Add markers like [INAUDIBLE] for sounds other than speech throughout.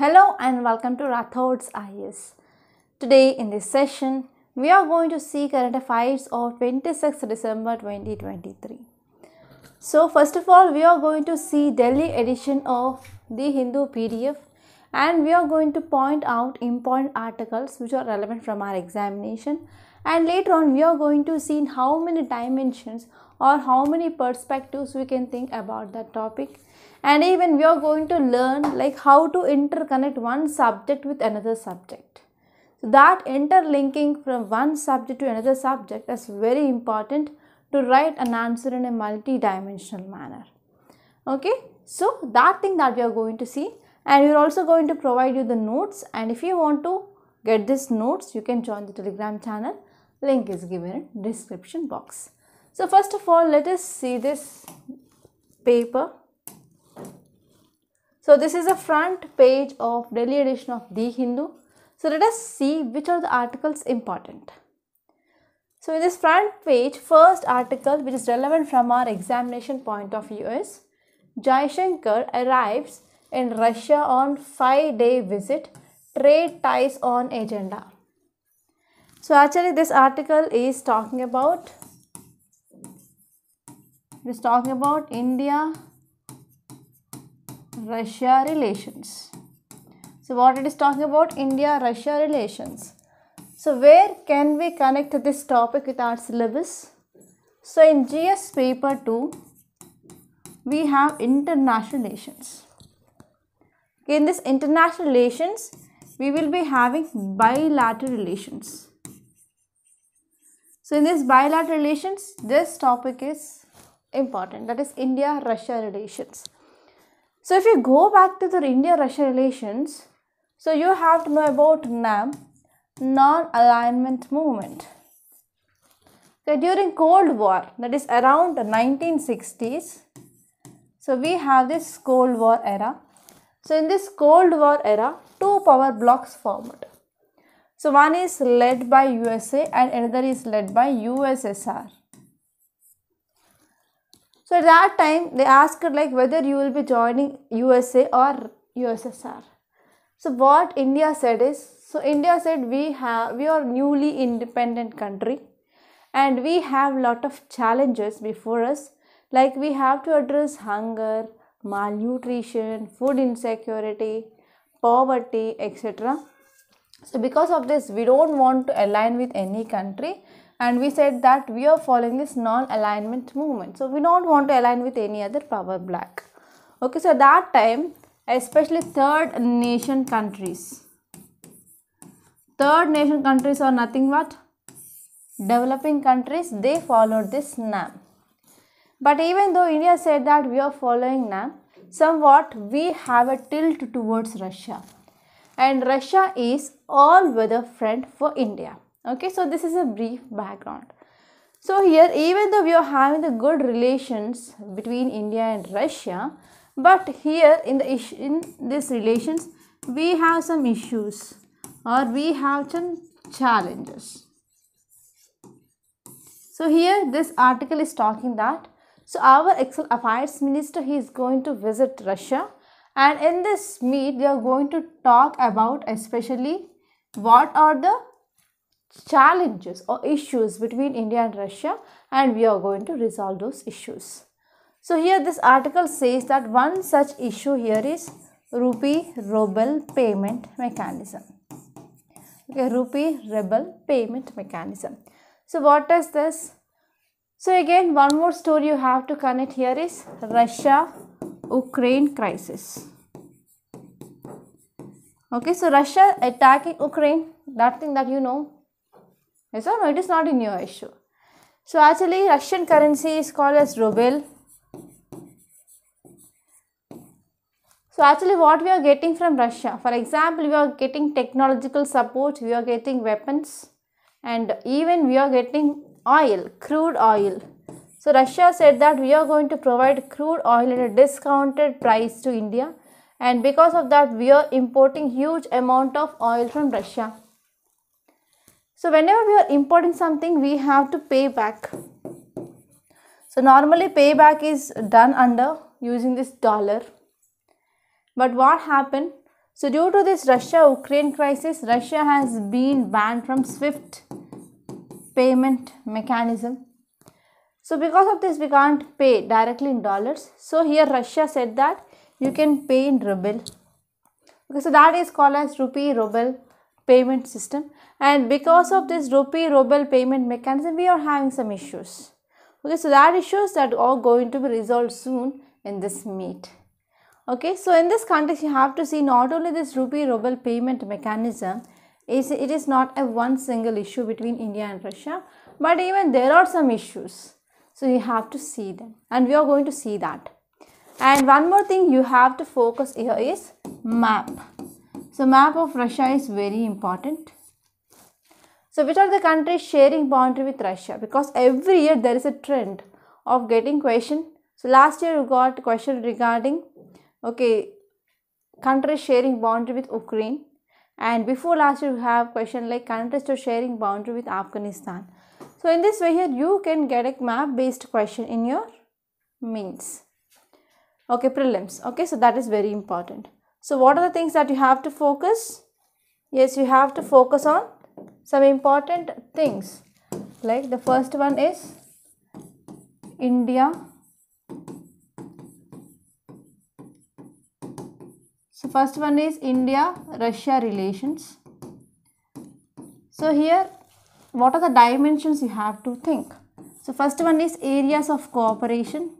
Hello and welcome to Rathod's IAS. Today in this session, we are going to see current affairs of 26th December 2023. So first of all, we are going to see Delhi edition of the Hindu PDF and we are going to point out important articles which are relevant from our examination and later on we are going to see how many dimensions or how many perspectives we can think about that topic and even we are going to learn like how to interconnect one subject with another subject. So that interlinking from one subject to another subject is very important to write an answer in a multi-dimensional manner. Okay? So that thing that we are going to see. And we are also going to provide you the notes. And if you want to get these notes you can join the telegram channel. Link is given in description box. So first of all let us see this paper so this is the front page of Delhi edition of The Hindu. So let us see which are the articles important. So in this front page, first article which is relevant from our examination point of view is Jaishankar arrives in Russia on 5-day visit, trade ties on agenda. So actually this article is talking about, it is talking about India Russia relations. So what it is talking about India Russia relations. So where can we connect this topic with our syllabus? So in GS paper 2 we have international relations. In this international relations we will be having bilateral relations. So in this bilateral relations this topic is important that is India Russia relations. So if you go back to the India-Russia relations, so you have to know about NAM, non-alignment movement. So during Cold War, that is around the 1960s, so we have this Cold War era. So in this Cold War era, two power blocks formed. So one is led by USA and another is led by USSR. So at that time they asked like whether you will be joining USA or USSR. So what India said is so India said we have we are newly independent country and we have lot of challenges before us like we have to address hunger, malnutrition, food insecurity, poverty etc. So because of this we don't want to align with any country and we said that we are following this non-alignment movement. So we don't want to align with any other power block. Okay, so that time, especially third nation countries, third nation countries are nothing but developing countries, they followed this NAM. But even though India said that we are following NAM, somewhat we have a tilt towards Russia. And Russia is all weather friend for India okay so this is a brief background. So here even though we are having the good relations between india and russia but here in the in this relations we have some issues or we have some challenges. So here this article is talking that so our external affairs minister he is going to visit russia and in this meet they are going to talk about especially what are the challenges or issues between India and Russia and we are going to resolve those issues. So here this article says that one such issue here is rupee ruble payment mechanism. Okay, rupee ruble payment mechanism. So what is this? So again one more story you have to connect here is Russia Ukraine crisis. Okay, so Russia attacking Ukraine, that thing that you know, Yes or no? It is not in your issue. So actually Russian currency is called as ruble. So actually what we are getting from Russia, for example, we are getting technological support, we are getting weapons and even we are getting oil, crude oil. So Russia said that we are going to provide crude oil at a discounted price to India and because of that we are importing huge amount of oil from Russia. So whenever we are importing something, we have to pay back. So normally payback is done under using this dollar. But what happened? So due to this Russia-Ukraine crisis, Russia has been banned from SWIFT payment mechanism. So because of this, we can't pay directly in dollars. So here Russia said that you can pay in ruble. Okay, so that is called as rupee ruble payment system. And because of this rupee ruble payment mechanism, we are having some issues. Okay, so that issues that are going to be resolved soon in this meet. Okay, so in this context, you have to see not only this rupee ruble payment mechanism, is it is not a one single issue between India and Russia, but even there are some issues. So you have to see them, and we are going to see that. And one more thing you have to focus here is map. So map of Russia is very important. So which are the countries sharing boundary with Russia? Because every year there is a trend of getting question. So last year you got question regarding okay countries sharing boundary with Ukraine and before last year you have question like countries to sharing boundary with Afghanistan. So in this way here you can get a map based question in your means. Okay prelims. Okay so that is very important. So what are the things that you have to focus? Yes you have to focus on some important things like the first one is India so first one is India Russia relations. So here what are the dimensions you have to think? So first one is areas of cooperation.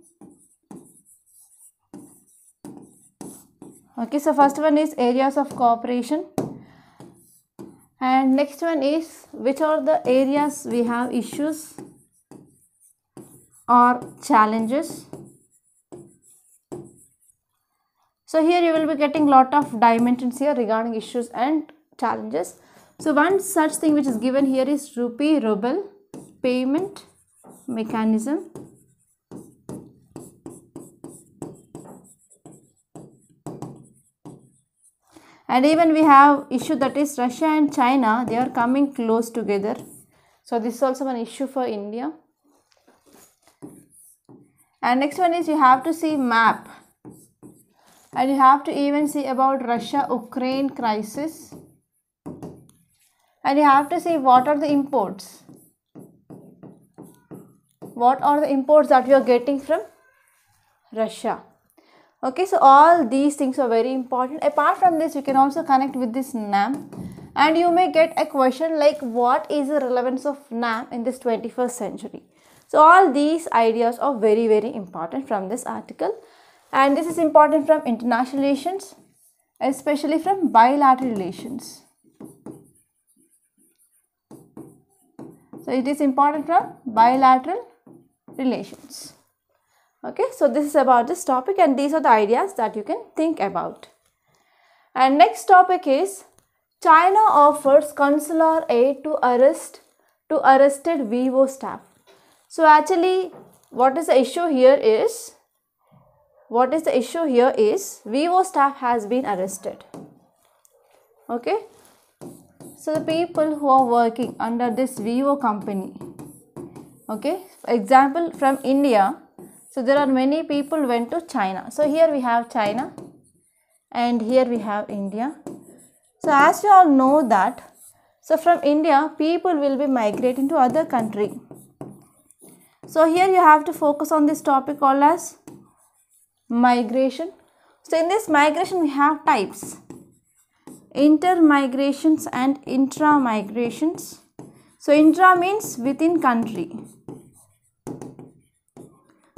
Okay so first one is areas of cooperation and next one is which are the areas we have issues or challenges? So here you will be getting lot of dimensions here regarding issues and challenges. So one such thing which is given here is rupee ruble payment mechanism and even we have issue that is Russia and China they are coming close together. So this is also an issue for India. And next one is you have to see map. And you have to even see about Russia Ukraine crisis. And you have to see what are the imports. What are the imports that you are getting from Russia okay so all these things are very important. Apart from this you can also connect with this nam. And you may get a question like what is the relevance of nam in this 21st century? So all these ideas are very very important from this article. And this is important from international relations especially from bilateral relations. So it is important from bilateral relations okay so this is about this topic and these are the ideas that you can think about. And next topic is china offers consular aid to arrest to arrested vivo staff. So actually what is the issue here is what is the issue here is vivo staff has been arrested. Okay? So the people who are working under this vivo company okay? Example from india so there are many people went to China. So here we have China and here we have India. So as you all know that, so from India people will be migrating to other country. So here you have to focus on this topic called as migration. So in this migration we have types inter-migrations and intra-migrations. So intra means within country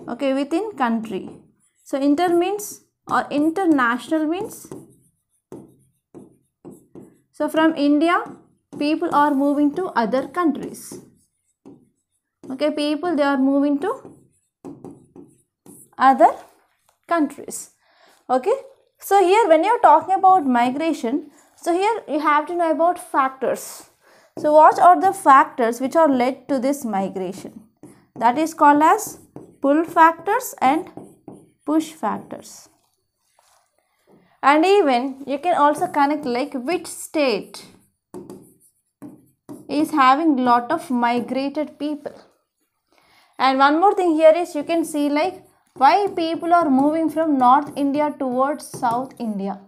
okay within country. So inter means or international means? So from india people are moving to other countries. Okay people they are moving to other countries. Okay so here when you're talking about migration so here you have to know about factors. So what are the factors which are led to this migration? That is called as pull factors and push factors. And even you can also connect like which state is having lot of migrated people. And one more thing here is you can see like why people are moving from North India towards South India.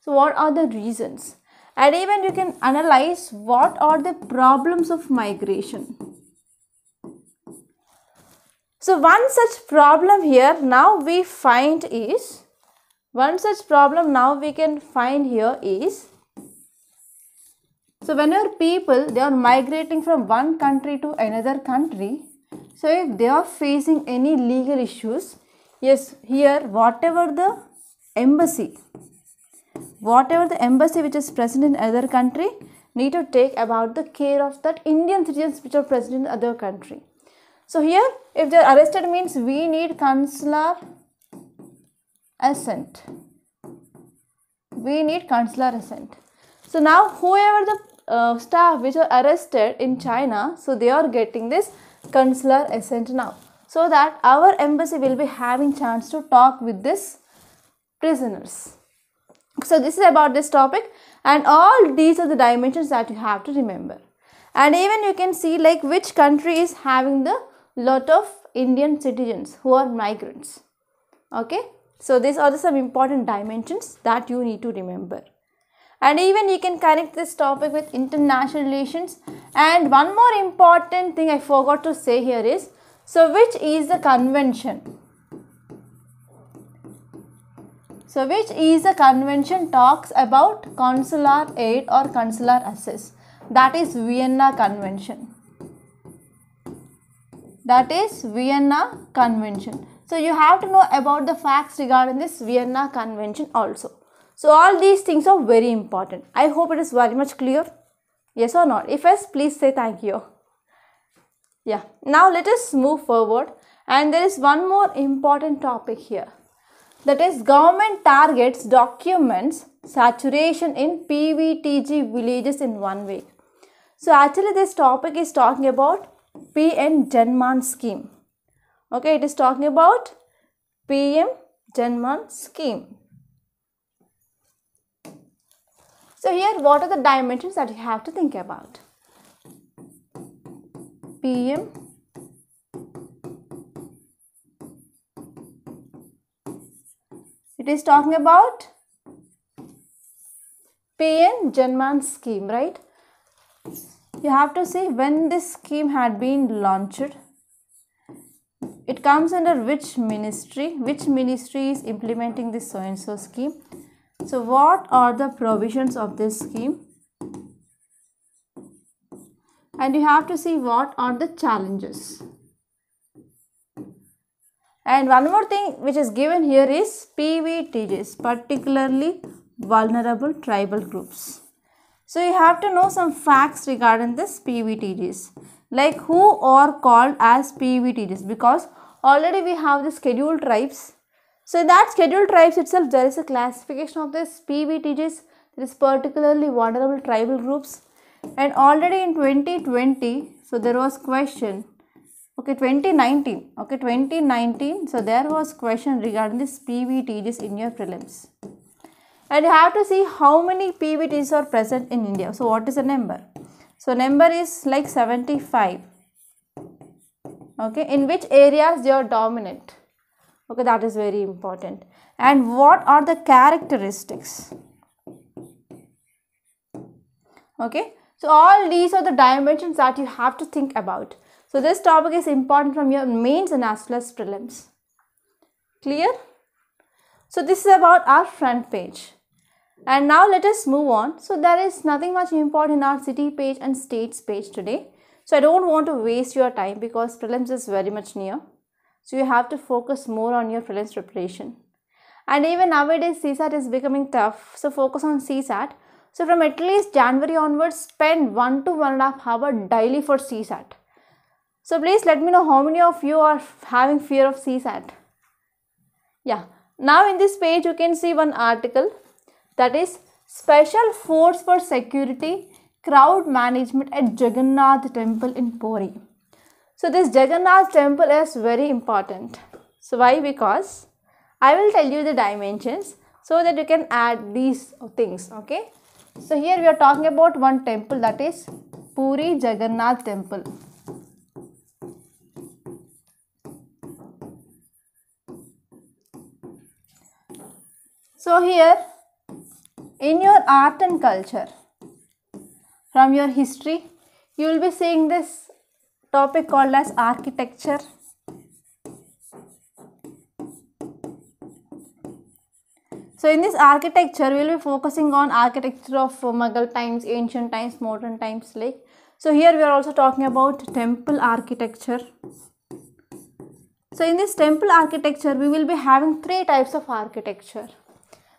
So what are the reasons? And even you can analyze what are the problems of migration. So one such problem here now we find is one such problem now we can find here is so whenever people they are migrating from one country to another country so if they are facing any legal issues yes here whatever the embassy whatever the embassy which is present in other country need to take about the care of that Indian citizens which are present in other country. So here if they are arrested means we need consular access. We need consular access. So now whoever the uh, staff which are arrested in China, so they are getting this consular access now. So that our embassy will be having chance to talk with this prisoners. So this is about this topic and all these are the dimensions that you have to remember. And even you can see like which country is having the lot of Indian citizens who are migrants. Okay. So these are the some important dimensions that you need to remember. And even you can connect this topic with international relations. And one more important thing I forgot to say here is, so which is the convention? So which is a convention talks about consular aid or consular access. That is Vienna Convention. That is Vienna Convention. So you have to know about the facts regarding this Vienna Convention also. So all these things are very important. I hope it is very much clear. Yes or not? If yes, please say thank you. Yeah. Now let us move forward. And there is one more important topic here that is government targets documents saturation in PVTG villages in one week. So actually this topic is talking about PM Janman scheme. Okay, it is talking about PM Janman scheme. So here what are the dimensions that you have to think about? PM It is talking about PM Janman scheme, right? You have to see when this scheme had been launched. It comes under which ministry? Which ministry is implementing this so and so scheme? So, what are the provisions of this scheme? And you have to see what are the challenges. And one more thing which is given here is PVTGs, particularly vulnerable tribal groups. So you have to know some facts regarding this PVTGs, like who are called as PVTGs because already we have the scheduled tribes. So in that scheduled tribes itself, there is a classification of this PVTGs, that is particularly vulnerable tribal groups. And already in 2020, so there was question. Okay 2019 okay 2019 so there was question regarding this pvtgs in your prelims and you have to see how many PVTs are present in india. So what is the number? So number is like 75 okay in which areas they are dominant? Okay that is very important. And what are the characteristics? Okay so all these are the dimensions that you have to think about. So this topic is important from your mains and as well as prelims. Clear? So this is about our front page. And now let us move on. So there is nothing much important in our city page and states page today. So I don't want to waste your time because prelims is very much near. So you have to focus more on your prelims preparation. And even nowadays CSAT is becoming tough. So focus on CSAT. So from at least January onwards, spend one to one and a half hour daily for CSAT. So please let me know how many of you are having fear of CSAT. Yeah. Now in this page you can see one article that is Special Force for Security Crowd Management at Jagannath Temple in Puri. So this Jagannath Temple is very important. So why? Because I will tell you the dimensions so that you can add these things. Okay. So here we are talking about one temple that is Puri Jagannath Temple. So here in your art and culture, from your history, you will be seeing this topic called as architecture. So in this architecture, we will be focusing on architecture of Mughal times, ancient times, modern times like. So here we are also talking about temple architecture. So in this temple architecture, we will be having three types of architecture.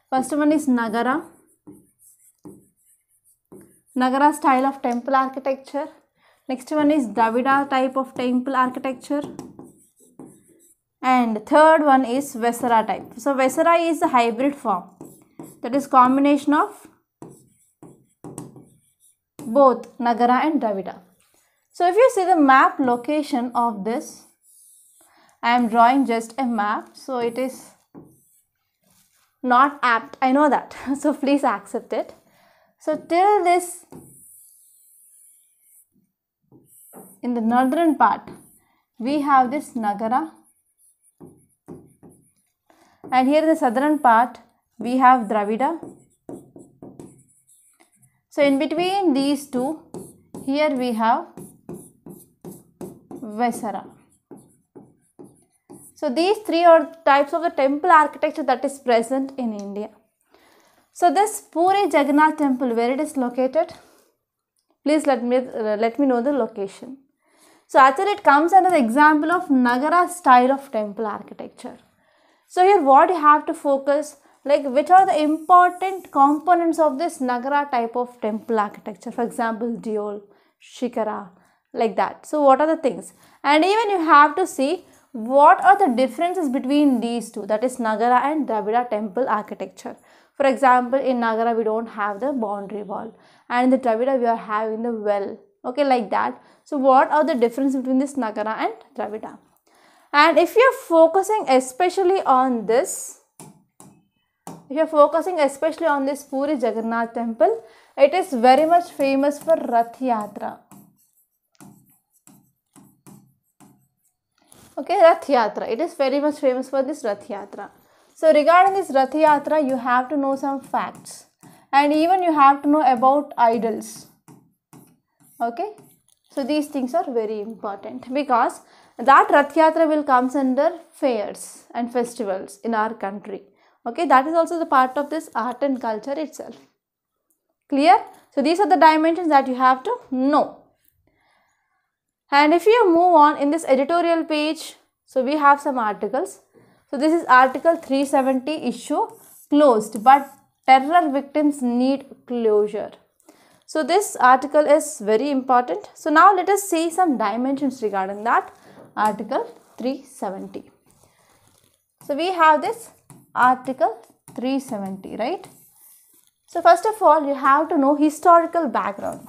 First one is Nagara. Nagara style of temple architecture. Next one is Dravida type of temple architecture. And third one is Vesara type. So Vesara is a hybrid form. That is combination of both Nagara and Dravida. So if you see the map location of this, I am drawing just a map. So it is not apt. I know that. [LAUGHS] So please accept it. So till this in the northern part we have this Nagara and here in the southern part we have Dravida. So in between these two here we have Vesara. So these three are types of the temple architecture that is present in India. So this Puri Jagannath temple, where it is located? Please let me, let me know the location. So actually it comes under the example of Nagara style of temple architecture. So here what you have to focus, like which are the important components of this Nagara type of temple architecture. For example, Deol, Shikara, like that. So what are the things? And even you have to see what are the differences between these two that is Nagara and Dravida temple architecture. For example, in Nagara we don't have the boundary wall and in the Dravida we are having the well. Okay, like that. So what are the differences between this Nagara and Dravida? And if you are focusing especially on this, if you are focusing especially on this Puri Jagannath temple, it is very much famous for Rath Yatra. Okay, Rath Yatra. It is very much famous for this Rath Yatra. So regarding this Rath Yatra, you have to know some facts. And even you have to know about idols. Okay. So these things are very important because that Rath Yatra will comes under fairs and festivals in our country. Okay. That is also the part of this art and culture itself. Clear? So these are the dimensions that you have to know. And if you move on in this editorial page, so we have some articles. So this is article 370 issue closed but terror victims need closure. So this article is very important. So now let us see some dimensions regarding that article 370. So we have this article 370 right. So first of all you have to know historical background.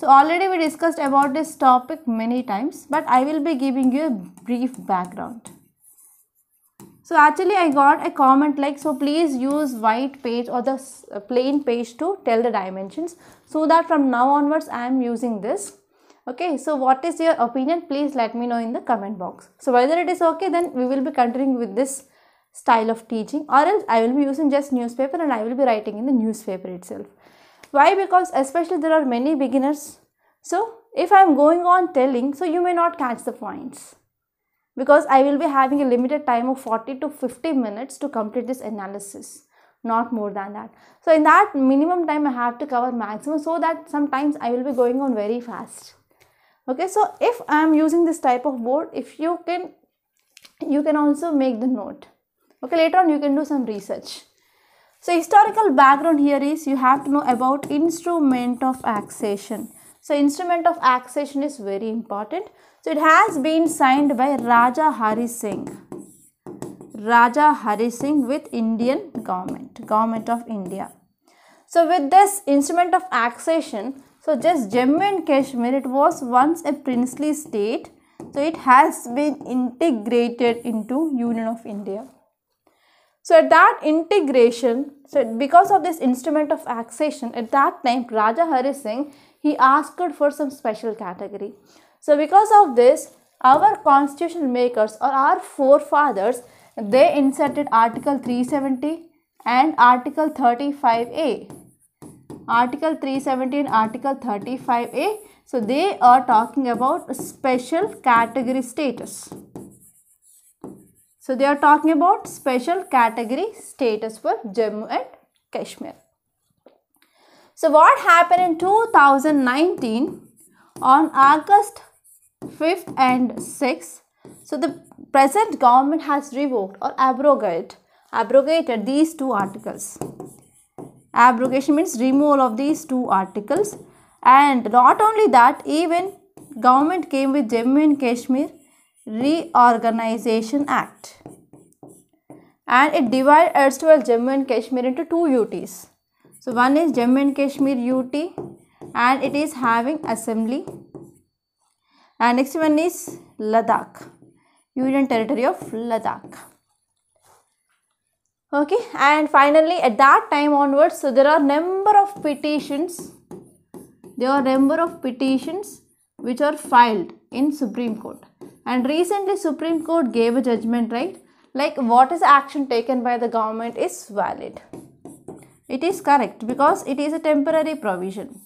So already we discussed about this topic many times but I will be giving you a brief background. So actually I got a comment like so please use white page or the uh, plain page to tell the dimensions so that from now onwards I am using this. Okay, so what is your opinion? Please let me know in the comment box. So whether it is okay then we will be continuing with this style of teaching or else I will be using just newspaper and I will be writing in the newspaper itself. Why? Because especially there are many beginners. So if I am going on telling, so you may not catch the points. Because I will be having a limited time of 40 to 50 minutes to complete this analysis. Not more than that. So in that minimum time I have to cover maximum so that sometimes I will be going on very fast. Okay, so if I am using this type of board, if you can, you can also make the note. Okay, later on you can do some research. So historical background here is you have to know about instrument of accession. So instrument of accession is very important. So it has been signed by Raja Hari Singh. Raja Hari Singh with Indian government, government of India. So with this instrument of accession, so just Jammu and Kashmir, it was once a princely state. So it has been integrated into Union of India. So at that integration, so because of this instrument of accession, at that time Raja Hari Singh, he asked for some special category. So because of this, our constitution makers or our forefathers, they inserted Article 370 and Article 35A. Article 317 Article 35A. So they are talking about special category status. So they are talking about special category status for Jammu and Kashmir. So what happened in 2019 on August 5th and 6th? So the present government has revoked or abrogated abrogated these two articles. Abrogation means removal of these two articles and not only that even government came with Jammu and Kashmir Reorganization Act. And it divided erstwhile Jammu and Kashmir into two UTs. So one is Jammu and Kashmir UT and it is having assembly. And next one is Ladakh, Union Territory of Ladakh. Okay and finally at that time onwards so there are number of petitions. There are number of petitions which are filed in supreme court. And recently supreme court gave a judgment right? Like what is action taken by the government is valid. It is correct because it is a temporary provision.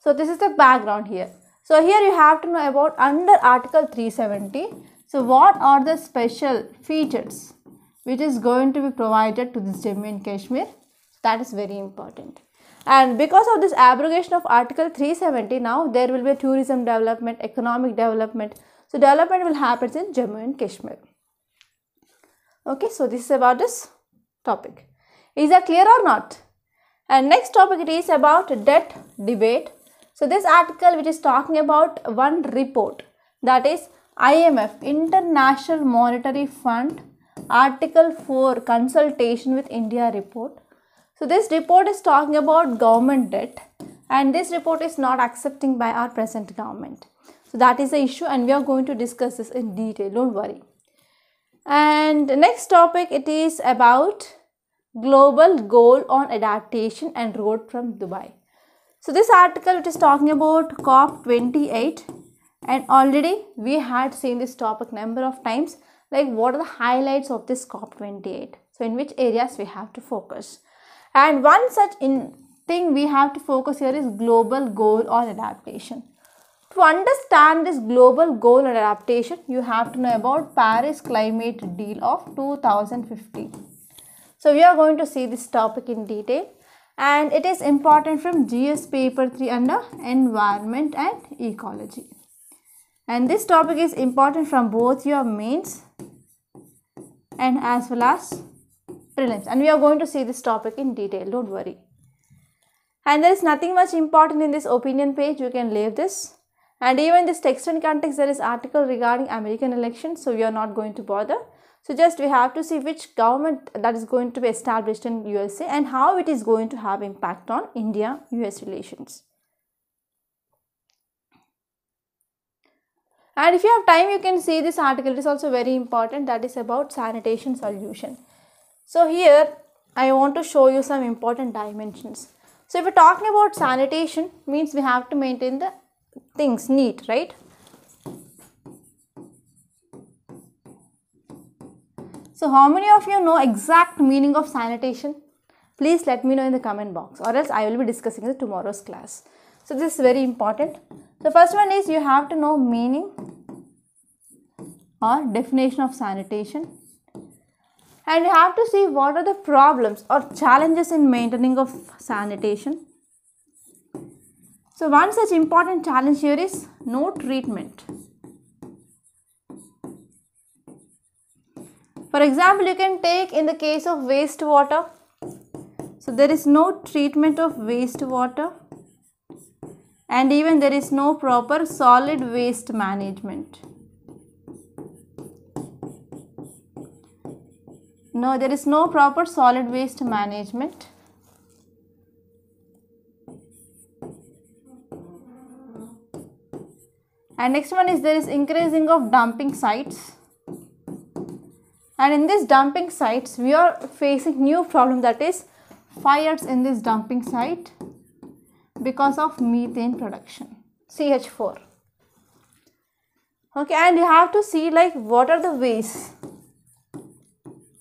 So this is the background here. So here you have to know about under article 370 so what are the special features which is going to be provided to this Jammu and Kashmir. That is very important. And because of this abrogation of Article 370, now there will be tourism development, economic development. So development will happen in Jammu and Kashmir. Okay, so this is about this topic. Is that clear or not? And next topic it is about debt debate. So this article which is talking about one report that is IMF International Monetary Fund Article 4 Consultation with India report. So this report is talking about government debt and this report is not accepting by our present government. So that is the issue and we are going to discuss this in detail, don't worry. And next topic it is about global goal on adaptation and road from Dubai. So this article it is talking about COP28 and already we had seen this topic number of times like what are the highlights of this COP28. So in which areas we have to focus. And one such in thing we have to focus here is global goal on adaptation. To understand this global goal on adaptation, you have to know about Paris Climate Deal of 2015. So we are going to see this topic in detail and it is important from GS paper 3 under environment and ecology. And this topic is important from both your mains and as well as prelims. And we are going to see this topic in detail. Don't worry. And there is nothing much important in this opinion page. You can leave this. And even this text and context there is article regarding american elections so we are not going to bother. So just we have to see which government that is going to be established in usa and how it is going to have impact on india us relations. And if you have time, you can see this article. It is also very important. That is about sanitation solution. So here, I want to show you some important dimensions. So if we're talking about sanitation, means we have to maintain the things neat, right? So how many of you know exact meaning of sanitation? Please let me know in the comment box or else I will be discussing in tomorrow's class. So this is very important. The first one is you have to know meaning or definition of sanitation and you have to see what are the problems or challenges in maintaining of sanitation. So one such important challenge here is no treatment. For example, you can take in the case of wastewater. So there is no treatment of wastewater and even there is no proper solid waste management. No, there is no proper solid waste management. And next one is there is increasing of dumping sites. And in these dumping sites, we are facing new problem that is fires in this dumping site because of methane production CH4 okay and you have to see like what are the ways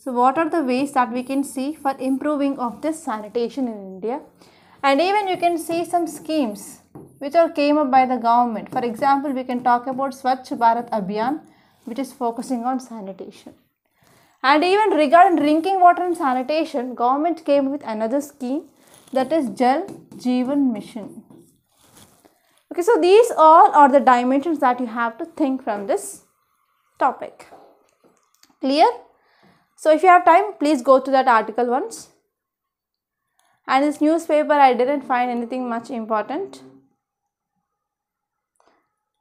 So what are the ways that we can see for improving of this sanitation in India? And even you can see some schemes which are came up by the government. For example, we can talk about Swachh Bharat Abhiyan which is focusing on sanitation. And even regarding drinking water and sanitation, government came with another scheme that is Jal Jeevan Mission. Okay, so these all are the dimensions that you have to think from this topic. Clear? So if you have time, please go to that article once. And this newspaper, I didn't find anything much important.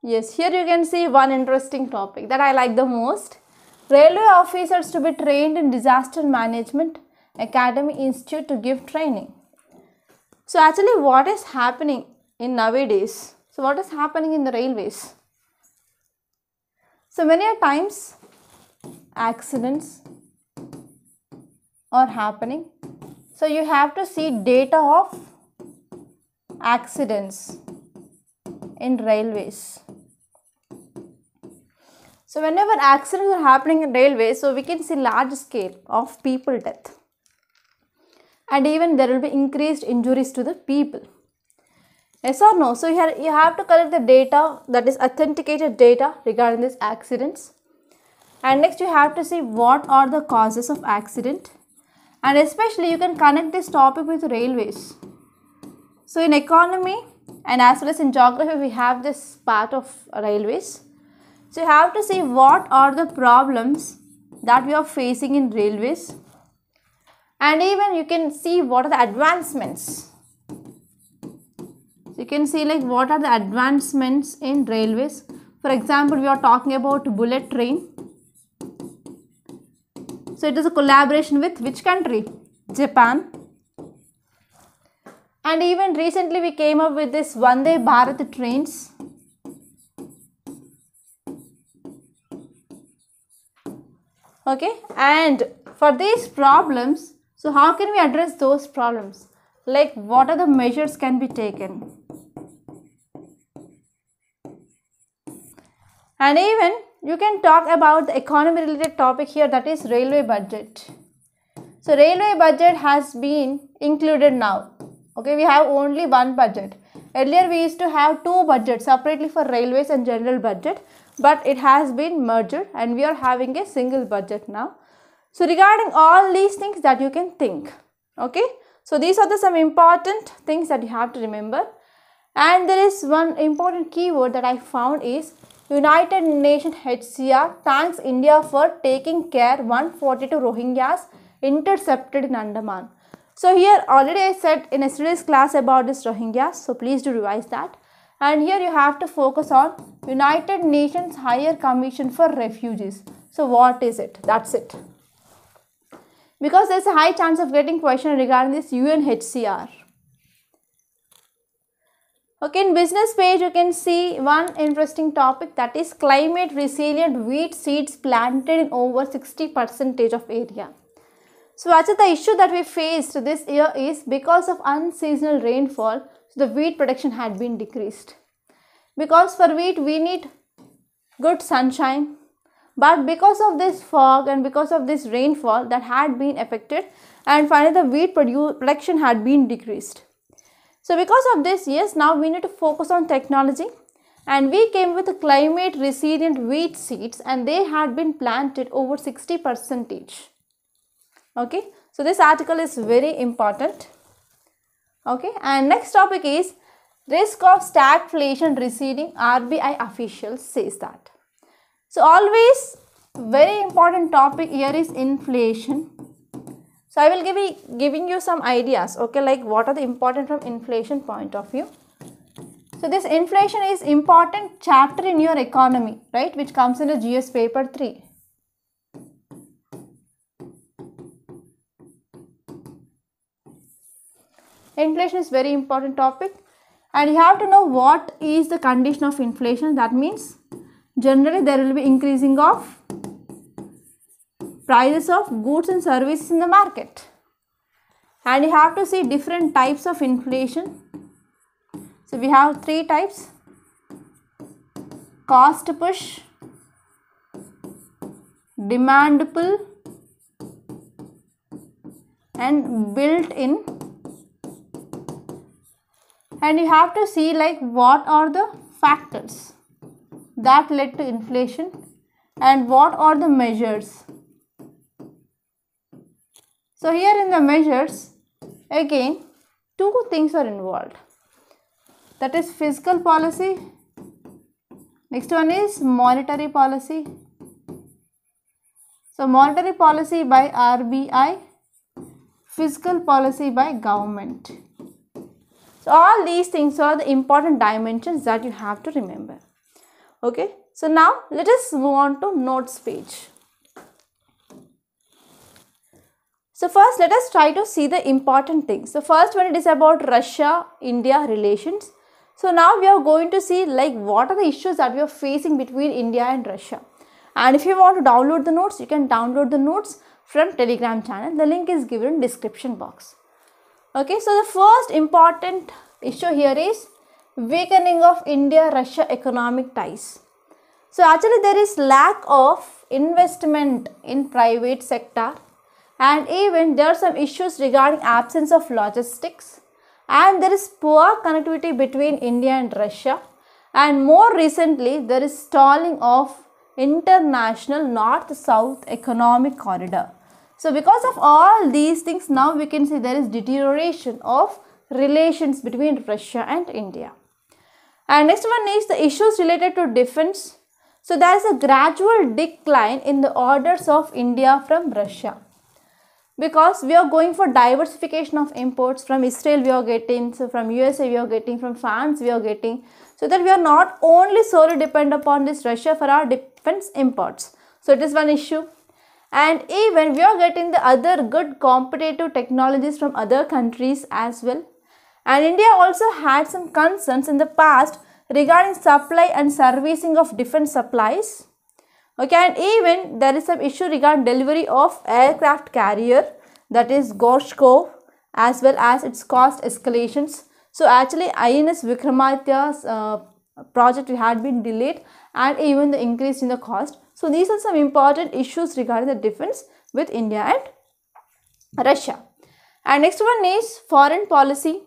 Yes, here you can see one interesting topic that I like the most. Railway officers to be trained in disaster management academy institute to give training. So actually what is happening in nowadays? So what is happening in the railways? So many times accidents are happening. So you have to see data of accidents in railways. So whenever accidents are happening in railways, so we can see large scale of people death. And even there will be increased injuries to the people. Yes or no? So here you have to collect the data that is authenticated data regarding these accidents. And next you have to see what are the causes of accident. And especially you can connect this topic with railways. So in economy and as well as in geography we have this part of railways. So you have to see what are the problems that we are facing in railways and even you can see what are the advancements. So you can see like what are the advancements in railways. For example, we are talking about bullet train. So it is a collaboration with which country? Japan. And even recently we came up with this Vande Bharat trains okay and for these problems so how can we address those problems like what are the measures can be taken and even you can talk about the economy related topic here that is railway budget so railway budget has been included now okay we have only one budget earlier we used to have two budgets separately for railways and general budget but it has been merged and we are having a single budget now. So regarding all these things that you can think, okay. So these are the some important things that you have to remember and there is one important keyword that I found is United Nations HCR thanks India for taking care 142 Rohingyas intercepted in Andaman. So here already I said in yesterday's class about this Rohingyas so please do revise that and here you have to focus on United Nations Higher Commission for Refugees. So what is it? That's it. Because there's a high chance of getting question regarding this UNHCR. Okay, in business page you can see one interesting topic that is climate resilient wheat seeds planted in over 60 percentage of area. So actually the issue that we faced this year is because of unseasonal rainfall the wheat production had been decreased. Because for wheat we need good sunshine but because of this fog and because of this rainfall that had been affected and finally the wheat production had been decreased. So because of this yes now we need to focus on technology. And we came with climate resilient wheat seeds and they had been planted over 60 percentage. Okay. So this article is very important. Okay? And next topic is risk of stagflation receding. RBI officials says that. So always very important topic here is inflation so I will give you giving you some ideas okay like what are the important from inflation point of view so this inflation is important chapter in your economy right which comes in the GS paper 3 Inflation is very important topic and you have to know what is the condition of inflation. That means generally there will be increasing of prices of goods and services in the market. And you have to see different types of inflation. So we have three types. Cost push, demand pull and built in and you have to see like what are the factors that led to inflation and what are the measures so here in the measures again two things are involved. That is fiscal policy. Next one is monetary policy. So monetary policy by RBI fiscal policy by government. So all these things are the important dimensions that you have to remember. Okay? So now let us move on to notes page so first let us try to see the important things. So first when it is about russia india relations. So now we are going to see like what are the issues that we are facing between india and russia. And if you want to download the notes you can download the notes from telegram channel. The link is given in description box. Okay so the first important issue here is weakening of india russia economic ties. So actually there is lack of investment in private sector and even there are some issues regarding absence of logistics and there is poor connectivity between India and Russia and more recently there is stalling of international north-south economic corridor. So because of all these things now we can see there is deterioration of relations between Russia and India. And next one is the issues related to defense so there is a gradual decline in the orders of India from Russia because we are going for diversification of imports from Israel we are getting, so from USA we are getting, from France we are getting so that we are not only solely depend upon this Russia for our defense imports. So it is one issue and even we are getting the other good competitive technologies from other countries as well and India also had some concerns in the past regarding supply and servicing of different supplies. Okay, and even there is some issue regarding delivery of aircraft carrier that is Gorshkov as well as its cost escalations. So actually INS Vikramaditya's uh, project had been delayed and even the increase in the cost. So these are some important issues regarding the defense with India and Russia. And next one is foreign policy.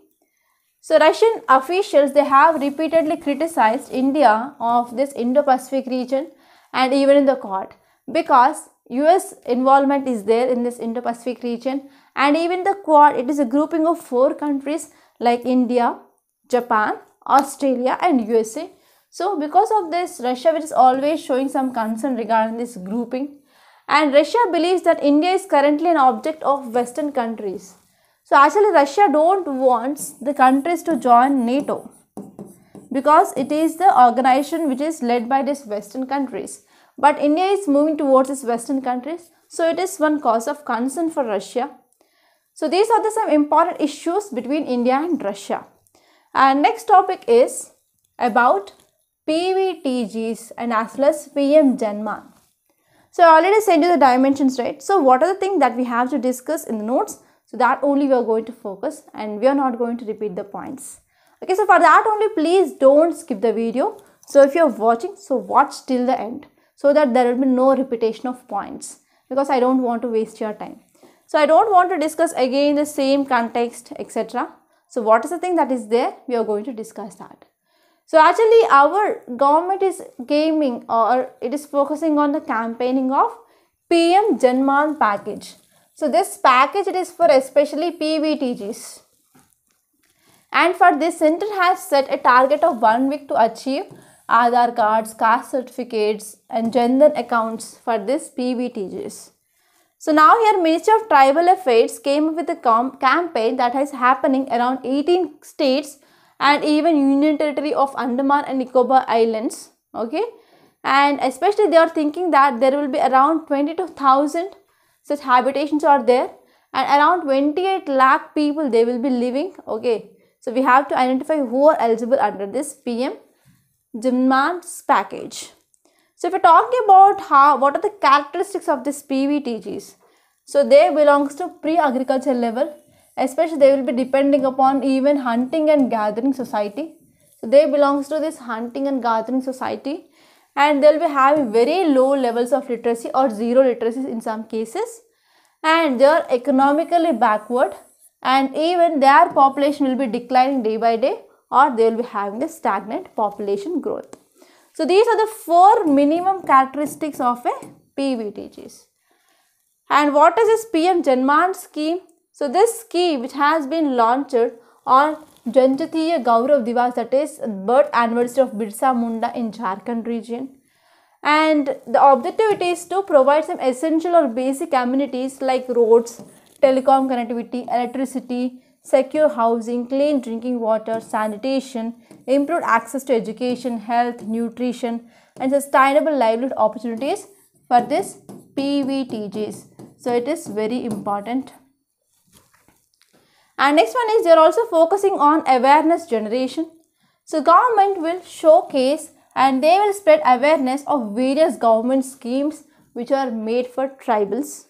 So Russian officials they have repeatedly criticized India of this Indo-Pacific region and even in the Quad. Because US involvement is there in this Indo-Pacific region and even the Quad it is a grouping of four countries like India, Japan, Australia and USA. So because of this Russia is always showing some concern regarding this grouping and Russia believes that India is currently an object of western countries. So actually Russia don't want the countries to join NATO because it is the organization which is led by these western countries. But India is moving towards these western countries. So it is one cause of concern for Russia. So these are the some important issues between India and Russia. And next topic is about PVTGs and as well as PM Janman. So I already said you the dimensions right. So what are the things that we have to discuss in the notes? So that only we are going to focus and we are not going to repeat the points. Okay, so for that only please don't skip the video. So if you're watching, so watch till the end so that there will be no repetition of points because I don't want to waste your time. So I don't want to discuss again the same context etc. So what is the thing that is there? We are going to discuss that. So actually our government is gaming or it is focusing on the campaigning of PM Janman package. So this package it is for especially PVTGs. And for this center has set a target of one week to achieve Aadhaar cards, caste certificates and Jan Dhan accounts for this PVTGs. So now here Ministry of Tribal Affairs came up with a campaign that is happening around 18 states and even Union Territory of Andaman and Nicobar Islands. Okay. And especially they are thinking that there will be around 22,000 such habitations are there and around 28 lakh people they will be living okay so we have to identify who are eligible under this pm Janman's package. So if we're talking about how what are the characteristics of this pvtgs so they belongs to pre-agriculture level. Especially they will be depending upon even hunting and gathering society. So they belongs to this hunting and gathering society. And they'll be having very low levels of literacy or zero literacy in some cases. And they are economically backward and even their population will be declining day by day or they will be having a stagnant population growth. So these are the four minimum characteristics of a PVTGs. And what is this PM Janman scheme? So this scheme which has been launched on Janjatiya Gaurav Divas that is birth anniversary of Birsa Munda in Jharkhand region. And the objective is to provide some essential or basic amenities like roads, telecom connectivity, electricity, secure housing, clean drinking water, sanitation, improved access to education, health, nutrition and sustainable livelihood opportunities for this PVTGs. So it is very important. And next one is they are also focusing on awareness generation. So government will showcase and they will spread awareness of various government schemes which are made for tribals.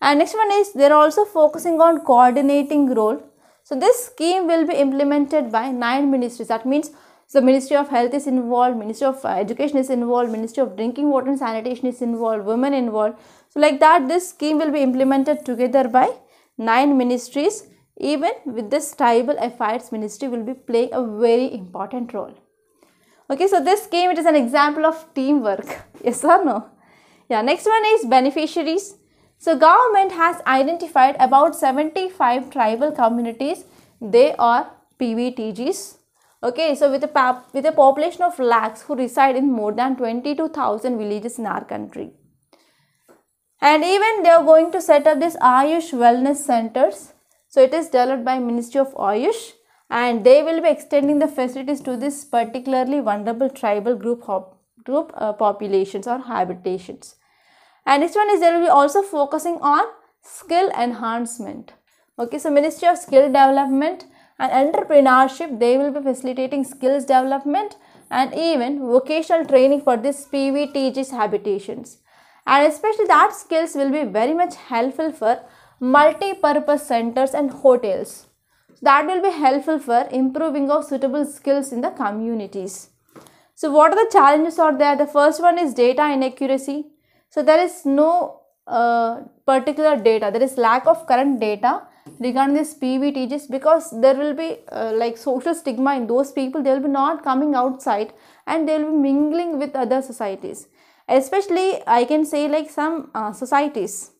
And next one is they are also focusing on coordinating role. So this scheme will be implemented by nine ministries. That means the Ministry of Health is involved, Ministry of Education is involved, Ministry of Drinking Water and Sanitation is involved, women involved. So like that this scheme will be implemented together by nine ministries even with this tribal affairs ministry will be playing a very important role. Okay, so this scheme it is an example of teamwork. [LAUGHS] Yes or no? Yeah, next one is beneficiaries. So government has identified about 75 tribal communities. They are PVTGs. Okay, so with a, with a population of lakhs who reside in more than 22,000 villages in our country. And even they are going to set up this Ayush Wellness Centers so it is developed by Ministry of Ayush and they will be extending the facilities to this particularly vulnerable tribal group group uh, populations or habitations. And next one is they will be also focusing on skill enhancement. Okay, so Ministry of Skill Development and Entrepreneurship, they will be facilitating skills development and even vocational training for this PVTG's habitations. And especially that skills will be very much helpful for multi-purpose centers and hotels. That will be helpful for improving of suitable skills in the communities. So what are the challenges are there? The first one is data inaccuracy. So there is no uh, particular data. There is lack of current data regarding this PVTGs because there will be uh, like social stigma in those people. They will be not coming outside and they will be mingling with other societies. Especially I can say like some uh, societies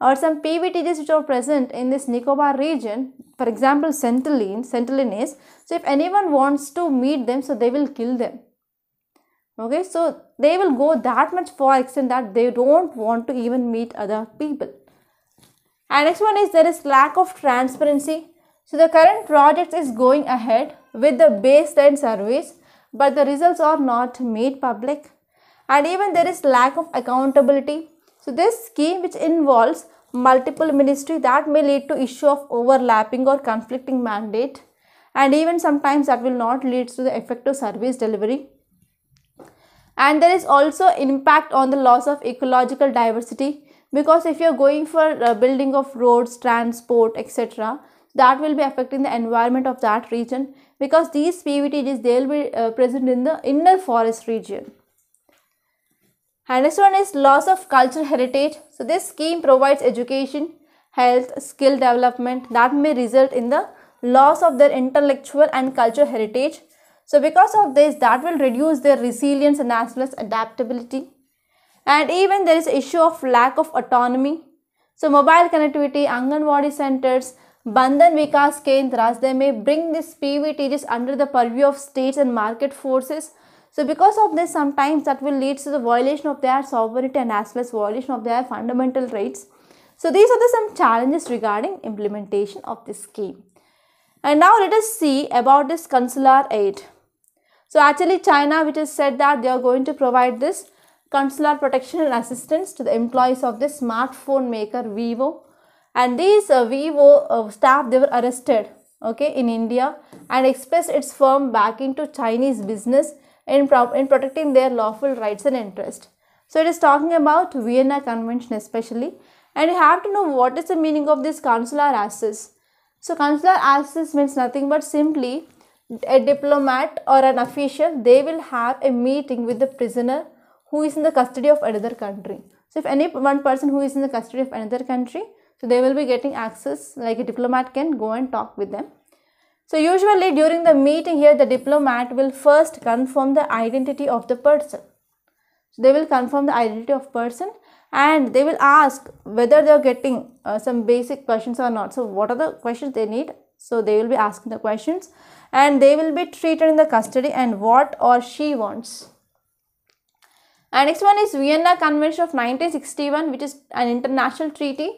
or some PVTGs which are present in this Nicobar region, for example, Centralene, Sentinelese. So if anyone wants to meet them, so they will kill them. Okay, so they will go that much far extent that they don't want to even meet other people. And next one is there is lack of transparency. So the current project is going ahead with the baseline surveys, but the results are not made public. And even there is lack of accountability so this scheme which involves multiple ministry that may lead to issue of overlapping or conflicting mandate and even sometimes that will not lead to the effective service delivery. And there is also impact on the loss of ecological diversity because if you are going for uh, building of roads, transport, etc., that will be affecting the environment of that region because these PVTGs they will be uh, present in the inner forest region. And next one is loss of cultural heritage. So this scheme provides education, health, skill development that may result in the loss of their intellectual and cultural heritage. So because of this, that will reduce their resilience and as well as adaptability. And even there is issue of lack of autonomy. So mobile connectivity, Anganwadi centers, Van Dhan Vikas Kendras, they may bring these PVTGs under the purview of states and market forces so because of this, sometimes that will lead to the violation of their sovereignty and as well as violation of their fundamental rights. So these are the some challenges regarding implementation of this scheme. And now let us see about this consular aid. So actually China which has said that they are going to provide this consular protection and assistance to the employees of this smartphone maker Vivo. And these uh, Vivo uh, staff they were arrested okay in India and expressed its firm backing to Chinese business in, in protecting their lawful rights and interests. So it is talking about Vienna Convention especially and you have to know what is the meaning of this consular access. So consular access means nothing but simply a diplomat or an official they will have a meeting with the prisoner who is in the custody of another country. So if any one person who is in the custody of another country, so they will be getting access like a diplomat can go and talk with them. So usually during the meeting here, the diplomat will first confirm the identity of the person. So they will confirm the identity of person and they will ask whether they are getting uh, some basic questions or not. So what are the questions they need? So they will be asking the questions and they will be treated in the custody and what or she wants. And next one is Vienna Convention of 1961 which is an international treaty.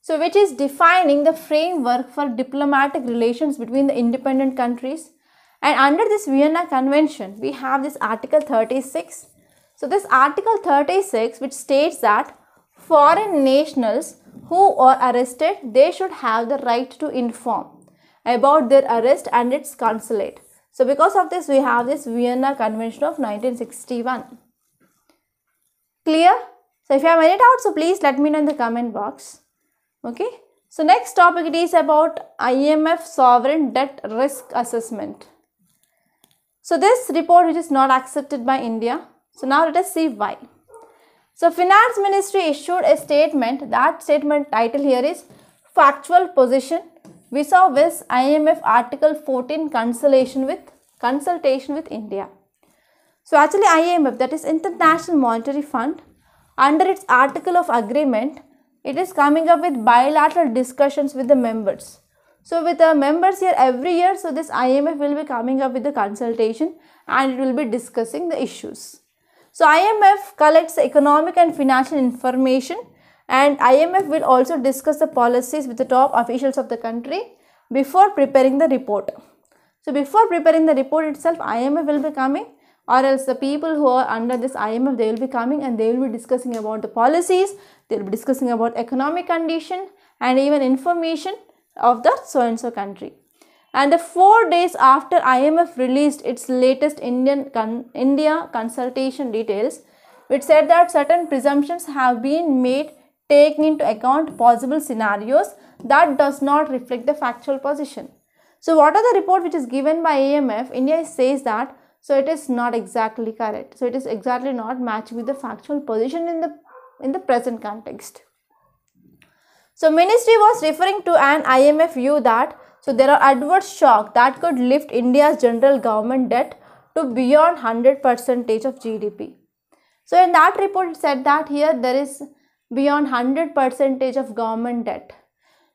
So which is defining the framework for diplomatic relations between the independent countries. And under this Vienna Convention we have this article 36. So this article 36 which states that foreign nationals who are arrested they should have the right to inform about their arrest and its consulate. So because of this we have this Vienna Convention of 1961. Clear? So if you have any doubts so please let me know in the comment box. Okay. So next topic it is about IMF sovereign debt risk assessment. So this report which is not accepted by India. So now let us see why. So finance ministry issued a statement that statement title here is factual position vis-a-vis IMF Article 14 consultation with consultation with India. So actually IMF that is International Monetary Fund under its article of agreement it is coming up with bilateral discussions with the members. So with the members here every year so this IMF will be coming up with the consultation and it will be discussing the issues. So IMF collects economic and financial information and IMF will also discuss the policies with the top officials of the country before preparing the report. So before preparing the report itself, IMF will be coming or else the people who are under this IMF, they will be coming and they will be discussing about the policies, they will be discussing about economic condition and even information of the so-and-so country. And the four days after IMF released its latest Indian con India consultation details, which said that certain presumptions have been made taking into account possible scenarios that does not reflect the factual position. So what are the report which is given by IMF? India says that so it is not exactly correct. So it is exactly not matched with the factual position in the in the present context. So ministry was referring to an IMF view that so there are adverse shock that could lift India's general government debt to beyond 100 percentage of GDP. So in that report it said that here there is beyond 100 percentage of government debt.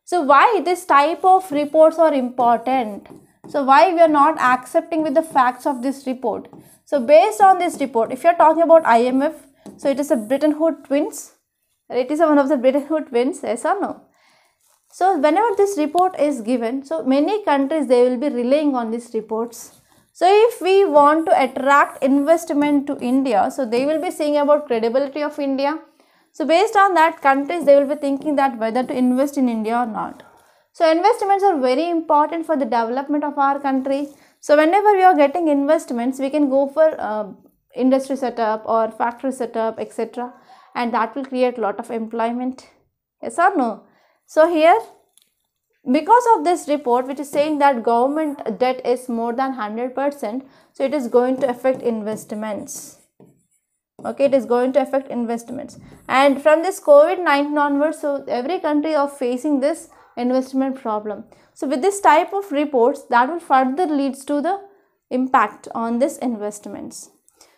So why this type of reports are important? So why we are not accepting with the facts of this report? So based on this report, if you are talking about IMF, so it is a Bretton Woods twins. It is one of the Bretton Woods twins, yes or no? So whenever this report is given, so many countries they will be relying on these reports. So if we want to attract investment to India, so they will be saying about credibility of India, so based on that countries they will be thinking that whether to invest in India or not. So investments are very important for the development of our country. So whenever we are getting investments we can go for uh, industry setup or factory setup etc. And that will create a lot of employment. Yes or no? So here because of this report which is saying that government debt is more than 100% so it is going to affect investments okay it is going to affect investments. And from this covid-19 onwards so every country are facing this investment problem. So with this type of reports that will further leads to the impact on this investments.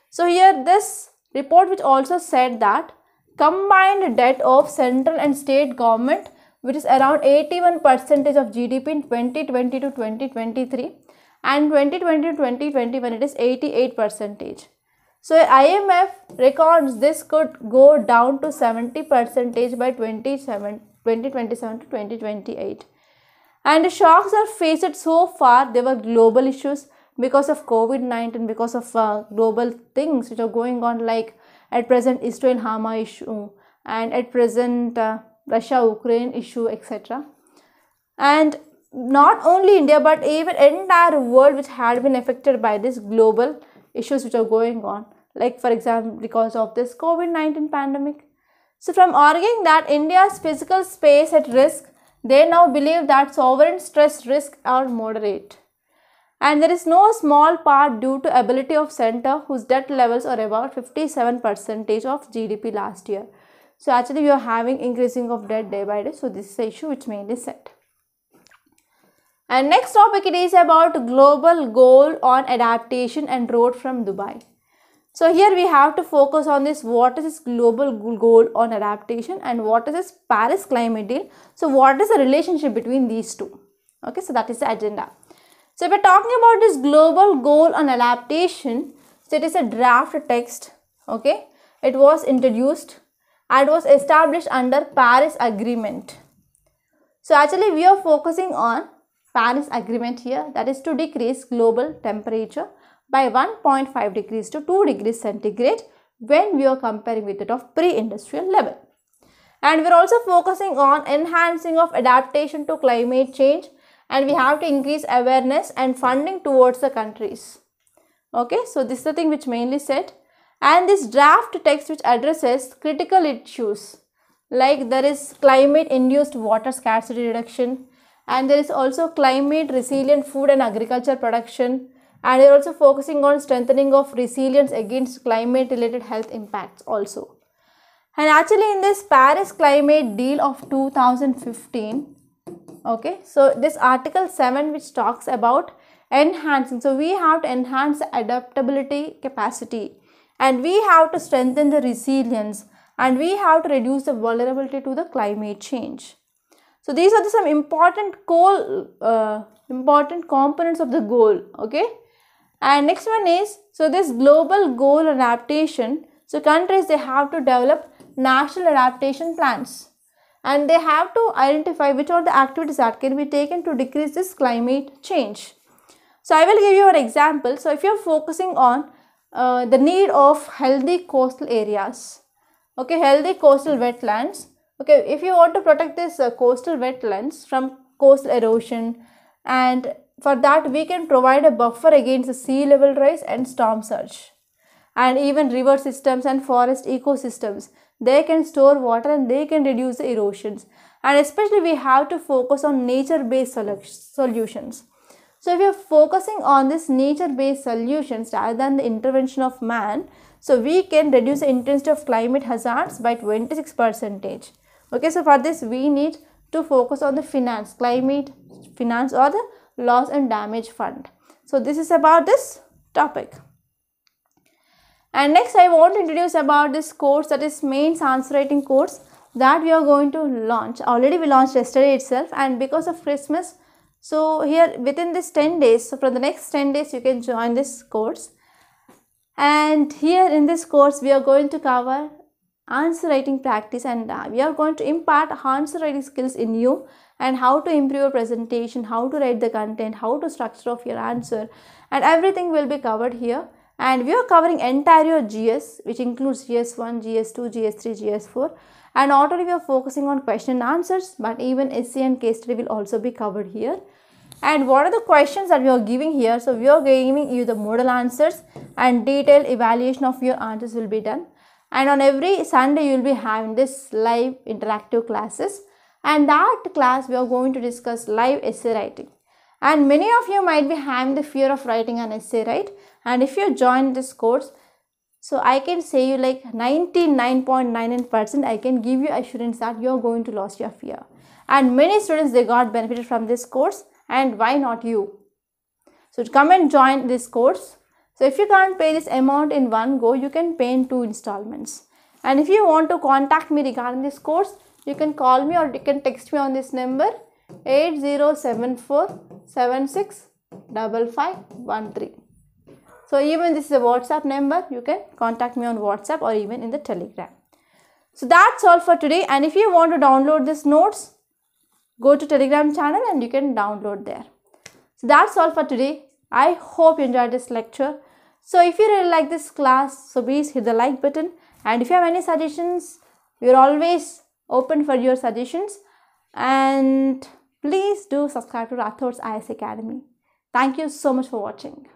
So here this report which also said that combined debt of central and state government which is around 81 percentage of gdp in 2020 to 2023 and 2020 to 2021 it is 88 percentage so IMF records this could go down to 70 percentage by 2027 to 2028. And the shocks are faced so far, they were global issues because of COVID-19, because of uh, global things which are going on like at present Israel-Hamas issue and at present uh, Russia-Ukraine issue etc. And not only India but even entire world which had been affected by this global issues which are going on like for example because of this COVID-19 pandemic. So from arguing that India's fiscal space at risk, they now believe that sovereign stress risk are moderate. And there is no small part due to ability of center whose debt levels are about 57 percentage of GDP last year. So actually we are having increasing of debt day by day. So this is the issue which mainly set. And next topic it is about global goal on adaptation and road from Dubai. So here we have to focus on this what is this global goal on adaptation and what is this Paris climate deal. So what is the relationship between these two? Okay, so that is the agenda. So if we're talking about this global goal on adaptation, so it is a draft text. Okay, it was introduced and was established under Paris Agreement. So actually we are focusing on Paris Agreement here that is to decrease global temperature by 1.5 degrees to 2 degrees centigrade when we are comparing with it of pre-industrial level. And we are also focusing on enhancing of adaptation to climate change and we have to increase awareness and funding towards the countries. Okay, so this is the thing which mainly said and this draft text which addresses critical issues like there is climate induced water scarcity reduction and there is also climate resilient food and agriculture production and they are also focusing on strengthening of resilience against climate related health impacts also. And actually in this Paris climate deal of 2015 okay so this article 7 which talks about enhancing so we have to enhance adaptability capacity and we have to strengthen the resilience and we have to reduce the vulnerability to the climate change so these are the some important goal uh, important components of the goal okay and next one is so this global goal adaptation so countries they have to develop national adaptation plans and they have to identify which are the activities that can be taken to decrease this climate change. So I will give you an example. So if you are focusing on uh, the need of healthy coastal areas, okay, healthy coastal wetlands, okay, if you want to protect this uh, coastal wetlands from coastal erosion and for that we can provide a buffer against the sea level rise and storm surge. And even river systems and forest ecosystems they can store water and they can reduce the erosions. And especially we have to focus on nature based solutions. So if you're focusing on this nature based solutions rather than the intervention of man so we can reduce the intensity of climate hazards by 26 percentage. Okay so for this we need to focus on the finance climate finance or the loss and damage fund. So this is about this topic. And next I want to introduce about this course that is mains answer writing course that we are going to launch. Already we launched yesterday itself and because of Christmas so here within this 10 days so for the next 10 days you can join this course. And here in this course we are going to cover answer writing practice and uh, we are going to impart answer writing skills in you and how to improve your presentation, how to write the content, how to structure of your answer and everything will be covered here and we are covering entire your GS which includes GS1, GS2, GS3, GS4 and not only we are focusing on question and answers but even essay and case study will also be covered here. And what are the questions that we are giving here? So we are giving you the model answers and detailed evaluation of your answers will be done. And on every Sunday you will be having this live interactive classes and that class we are going to discuss live essay writing. And many of you might be having the fear of writing an essay, right? And if you join this course, so I can say you like 99.99% I can give you assurance that you are going to lose your fear. And many students they got benefited from this course and why not you? So come and join this course. So if you can't pay this amount in one go, you can pay in two installments. And if you want to contact me regarding this course, you can call me or you can text me on this number 8074765513. So even this is a WhatsApp number, you can contact me on WhatsApp or even in the Telegram. So that's all for today and if you want to download this notes, go to Telegram channel and you can download there. So that's all for today. I hope you enjoyed this lecture. So if you really like this class, so please hit the like button and if you have any suggestions, we are always open for your suggestions and please do subscribe to Rathod's IAS Academy. Thank you so much for watching.